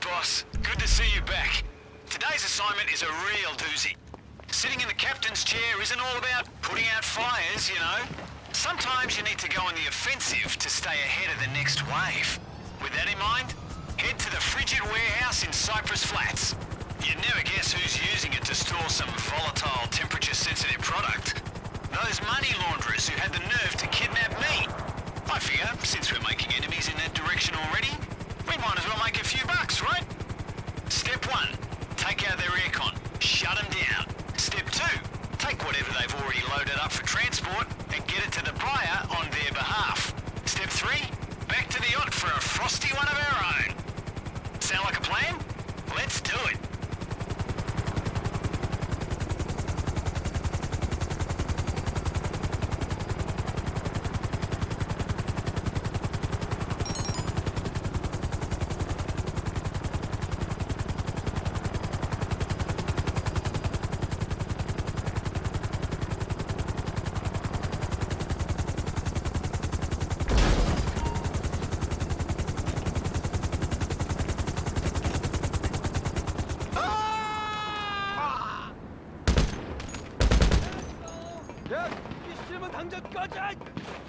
boss. Good to see you back. Today's assignment is a real doozy. Sitting in the captain's chair isn't all about putting out fires, you know. Sometimes you need to go on the offensive to stay ahead of the next wave. With that in mind, head to the frigid warehouse in Cypress Flats. You'd never guess who's using it to store some volatile, temperature-sensitive product. Those money launderers who had the nerve to kidnap me. I figure, since we're making enemies in that direction 당장 꺼져!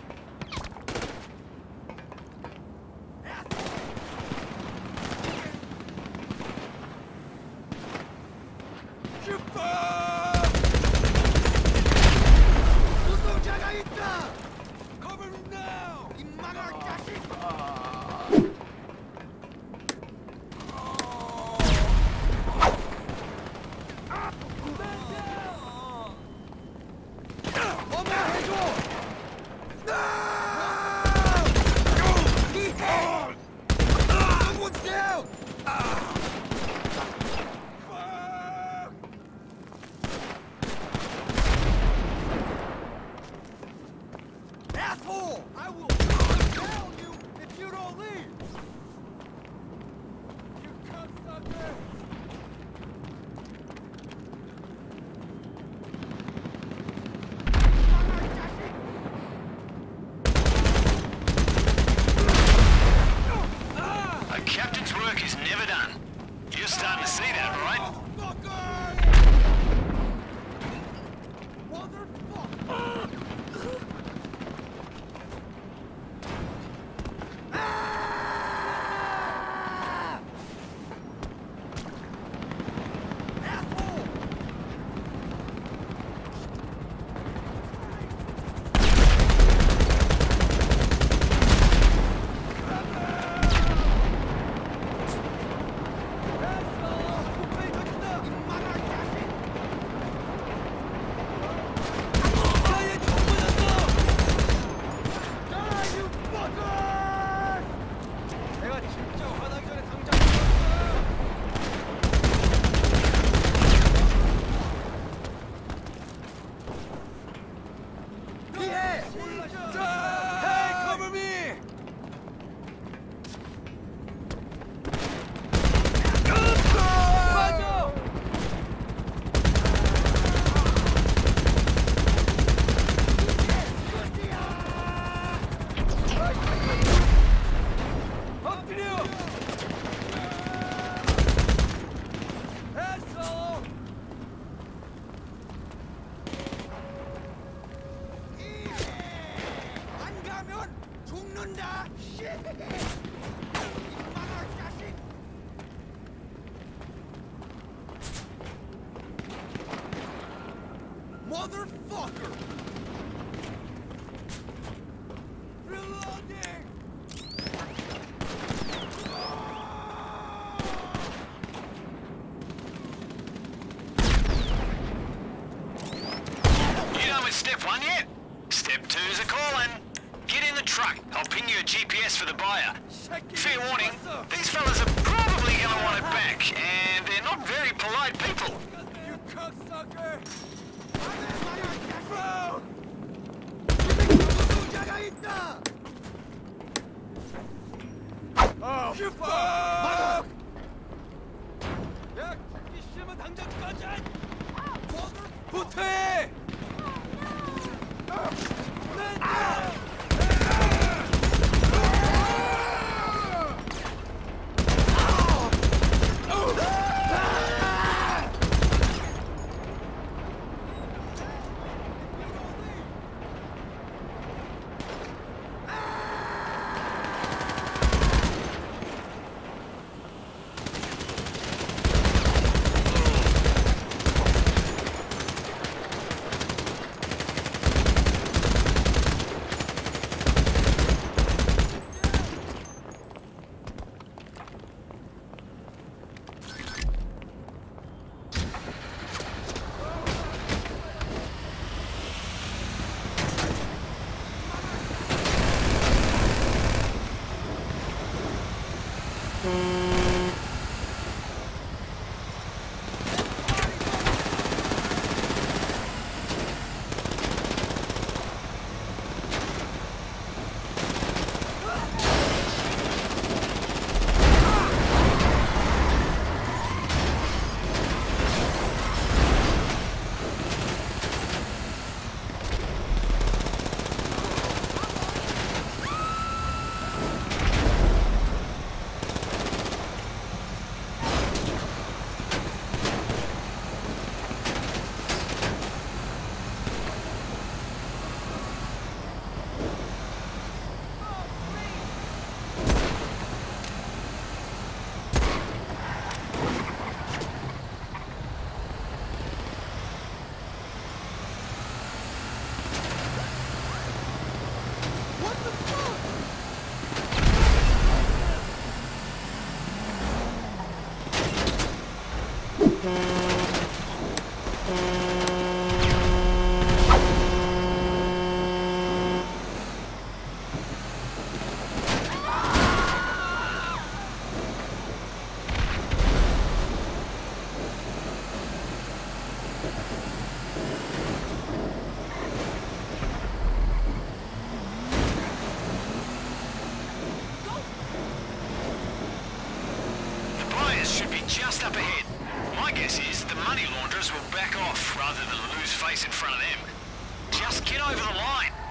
truck. I'll ping you a GPS for the buyer. Fair warning, these fellas are probably gonna want it back, and they're not very polite people. You cocksucker! Bro! 자가 있다! Oh, fuck! 야, 이 씨면 당장 꺼져! 후퇴! What Mm-hmm. Mm-hmm. Money launderers will back off rather than lose face in front of them. Just get over the line.